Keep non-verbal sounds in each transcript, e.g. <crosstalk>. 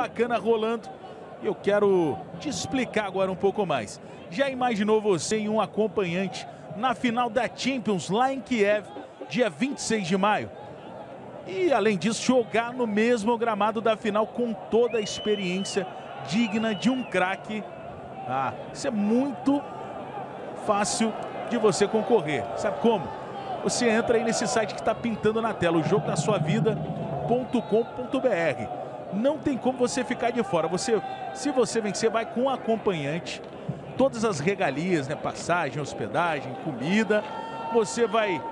bacana rolando. E eu quero te explicar agora um pouco mais. Já imaginou você em um acompanhante na final da Champions lá em Kiev, dia 26 de maio? E além disso, jogar no mesmo gramado da final com toda a experiência digna de um craque. Ah, isso é muito fácil de você concorrer. Sabe como? Você entra aí nesse site que está pintando na tela, o jogo da sua vida.com.br. Não tem como você ficar de fora. Você, se você vencer, vai com acompanhante. Todas as regalias, né? Passagem, hospedagem, comida. Você vai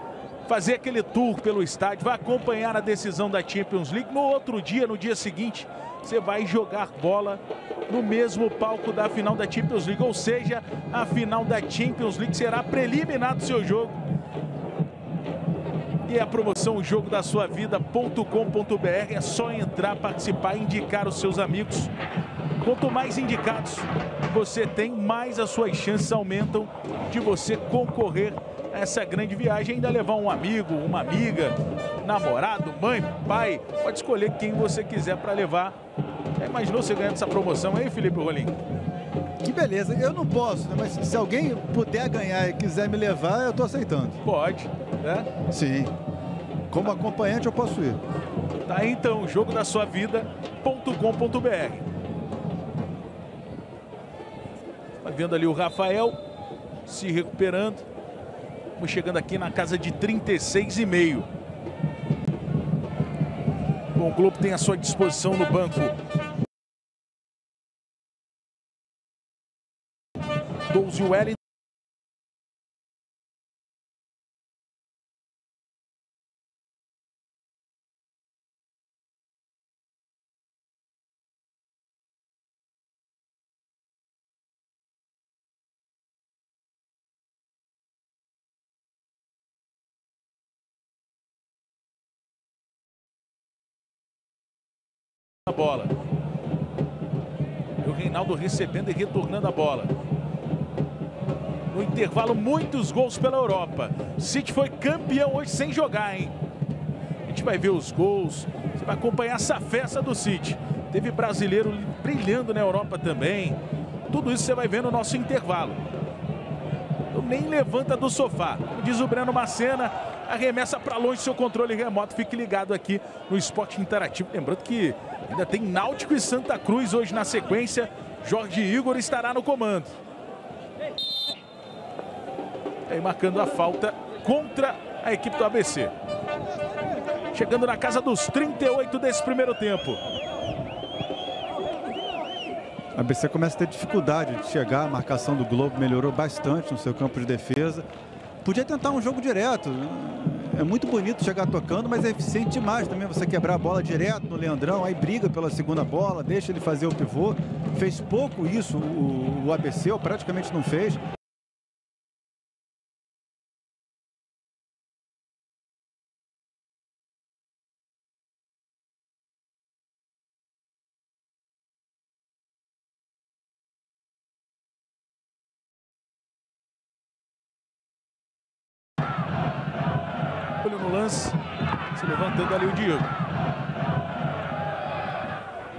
fazer aquele tour pelo estádio, vai acompanhar a decisão da Champions League. No outro dia, no dia seguinte, você vai jogar bola no mesmo palco da final da Champions League. Ou seja, a final da Champions League será preliminar do seu jogo. E a promoção o jogo da sua vida.com.br é só entrar, participar e indicar os seus amigos. Quanto mais indicados você tem, mais as suas chances aumentam de você concorrer a essa grande viagem. Ainda levar um amigo, uma amiga, namorado, mãe, pai. Pode escolher quem você quiser para levar. Já imaginou você ganhando essa promoção aí, Felipe Rolim? Que beleza. Eu não posso, né? mas se alguém puder ganhar e quiser me levar, eu estou aceitando. Pode, né? Sim. Como acompanhante eu posso ir. Tá aí então, jogo da sua vida.com.br. Tá vendo ali o Rafael se recuperando. Estamos chegando aqui na casa de 36,5. Bom, o Globo tem à sua disposição no banco 12 Wellington. A bola. E o Reinaldo recebendo e retornando a bola. No intervalo, muitos gols pela Europa. City foi campeão hoje sem jogar, hein? A gente vai ver os gols, você vai acompanhar essa festa do City. Teve brasileiro brilhando na Europa também. Tudo isso você vai ver no nosso intervalo. Então, nem levanta do sofá. Diz o Breno Macena, arremessa para longe seu controle remoto. Fique ligado aqui no Esporte Interativo. Lembrando que ainda tem Náutico e Santa Cruz hoje na sequência. Jorge Igor estará no comando. Aí marcando a falta contra a equipe do ABC. Chegando na casa dos 38 desse primeiro tempo. A ABC começa a ter dificuldade de chegar, a marcação do Globo melhorou bastante no seu campo de defesa. Podia tentar um jogo direto. É muito bonito chegar tocando, mas é eficiente demais também você quebrar a bola direto no Leandrão, aí briga pela segunda bola, deixa ele fazer o pivô. Fez pouco isso o, o ABC, ou praticamente não fez. No lance, se levantando ali o Diego.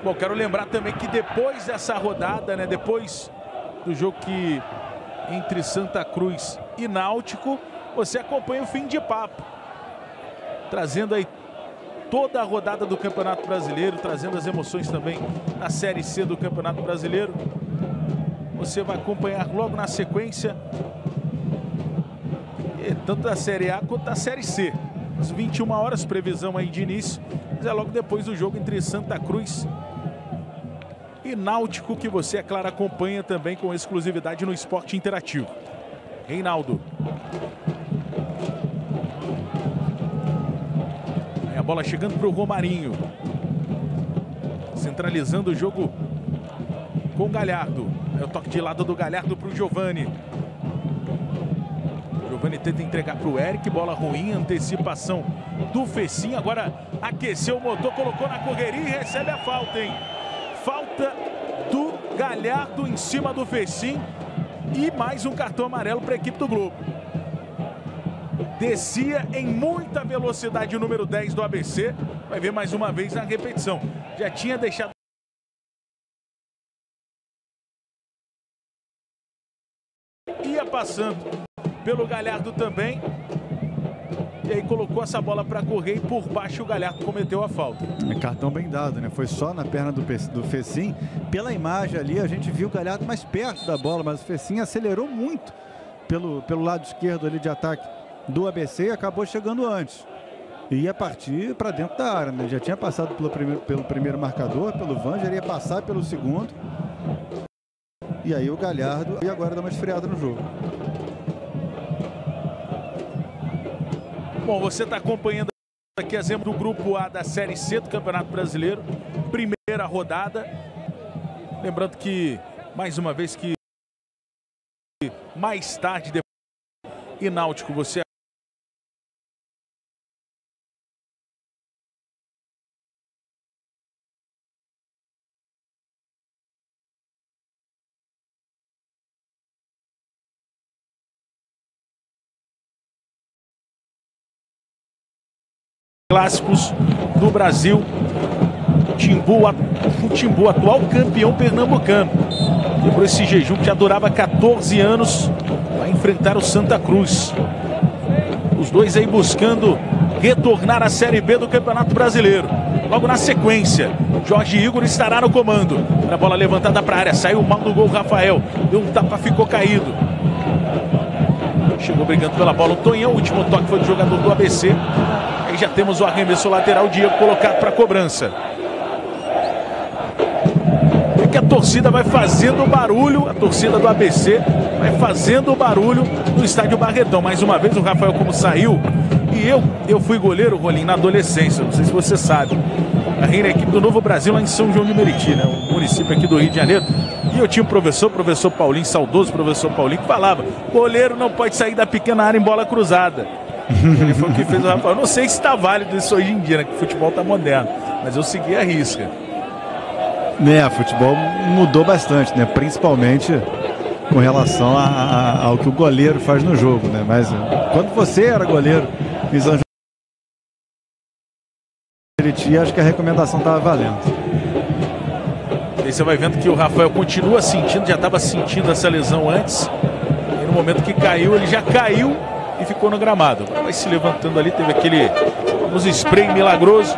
Bom, quero lembrar também que depois dessa rodada, né, depois do jogo que entre Santa Cruz e Náutico, você acompanha o fim de papo. Trazendo aí toda a rodada do Campeonato Brasileiro, trazendo as emoções também na Série C do Campeonato Brasileiro. Você vai acompanhar logo na sequência tanto da Série A quanto da Série C. Às 21 horas, previsão aí de início, mas é logo depois do jogo entre Santa Cruz e Náutico, que você, é claro, acompanha também com exclusividade no esporte interativo. Reinaldo. Aí a bola chegando para o Romarinho. Centralizando o jogo com o Galhardo. É o toque de lado do Galhardo para o Giovani. Giovani tenta entregar para o Eric, bola ruim, antecipação do Fecim. Agora aqueceu o motor, colocou na correria e recebe a falta, hein? Falta do Galhardo em cima do Fecim e mais um cartão amarelo para a equipe do Globo. Descia em muita velocidade o número 10 do ABC. Vai ver mais uma vez na repetição. Já tinha deixado. Ia passando pelo Galhardo também. E aí colocou essa bola para correr e por baixo o Galhardo cometeu a falta. É cartão bem dado, né? Foi só na perna do, do Fecim. Pela imagem ali, a gente viu o Galhardo mais perto da bola, mas o Fecim acelerou muito pelo, pelo lado esquerdo ali de ataque do ABC e acabou chegando antes. E ia partir para dentro da área, né? Já tinha passado pelo primeiro, pelo primeiro marcador, pelo Vanger, ia passar pelo segundo. E aí o Galhardo e agora dá uma esfriada no jogo. Bom, você está acompanhando aqui a exemplo do grupo A da Série C do Campeonato Brasileiro. Primeira rodada. Lembrando que, mais uma vez, que mais tarde, depois, e Náutico, você clássicos do Brasil. Timbu, o Timbu, atual campeão pernambucano. Quebrou esse jejum que já durava 14 anos. Vai enfrentar o Santa Cruz. Os dois aí buscando retornar à Série B do Campeonato Brasileiro. Logo na sequência, Jorge Igor estará no comando. A bola levantada para a área, saiu mal do gol Rafael. Deu um tapa, ficou caído. Chegou brigando pela bola o Tonhão. O último toque foi do jogador do ABC. Já temos o arremesso lateral, Diego colocado para cobrança. É que a torcida vai fazendo barulho, a torcida do ABC vai fazendo barulho no estádio Barretão. Mais uma vez o Rafael como saiu. E eu, eu fui goleiro, Rolim, na adolescência, não sei se você sabe. Arrei na equipe do Novo Brasil lá em São João de Meriti, né? Um município aqui do Rio de Janeiro. E eu tinha um professor, professor Paulinho, saudoso professor Paulinho, que falava: goleiro não pode sair da pequena área em bola cruzada. <laughs> Ele foi o que fez o Rafael. Eu não sei se está válido isso hoje em dia, né? Que o futebol está moderno. Mas eu segui a risca. Né, o futebol mudou bastante, né? Principalmente com relação a, a, ao que o goleiro faz no jogo, né? Mas quando você era goleiro em São acho que a recomendação estava valendo. Aí você vai vendo que o Rafael continua sentindo, já estava sentindo essa lesão antes. E no momento que caiu, ele já caiu e ficou no gramado. Agora vai se levantando ali, teve aquele famoso spray milagroso.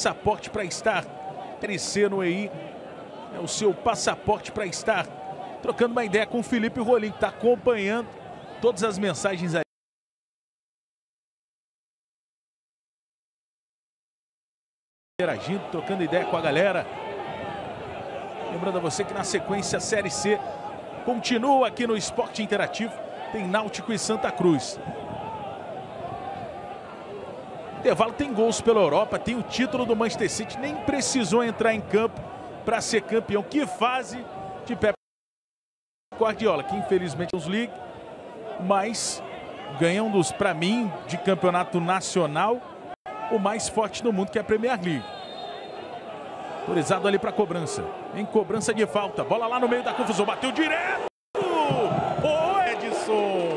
Passaporte para estar crescer no EI. É o seu passaporte para estar trocando uma ideia com o Felipe Rolim, que está acompanhando todas as mensagens aí. Interagindo, trocando ideia com a galera. Lembrando a você que na sequência a Série C continua aqui no Esporte Interativo. Tem Náutico e Santa Cruz. Intervalo tem gols pela Europa, tem o título do Manchester City, nem precisou entrar em campo para ser campeão. Que fase de Pep Guardiola, que infelizmente os League, mas ganha um dos, para mim, de campeonato nacional, o mais forte do mundo, que é a Premier League. Autorizado ali para cobrança. Em cobrança de falta. Bola lá no meio da confusão. Bateu direto. O Edson.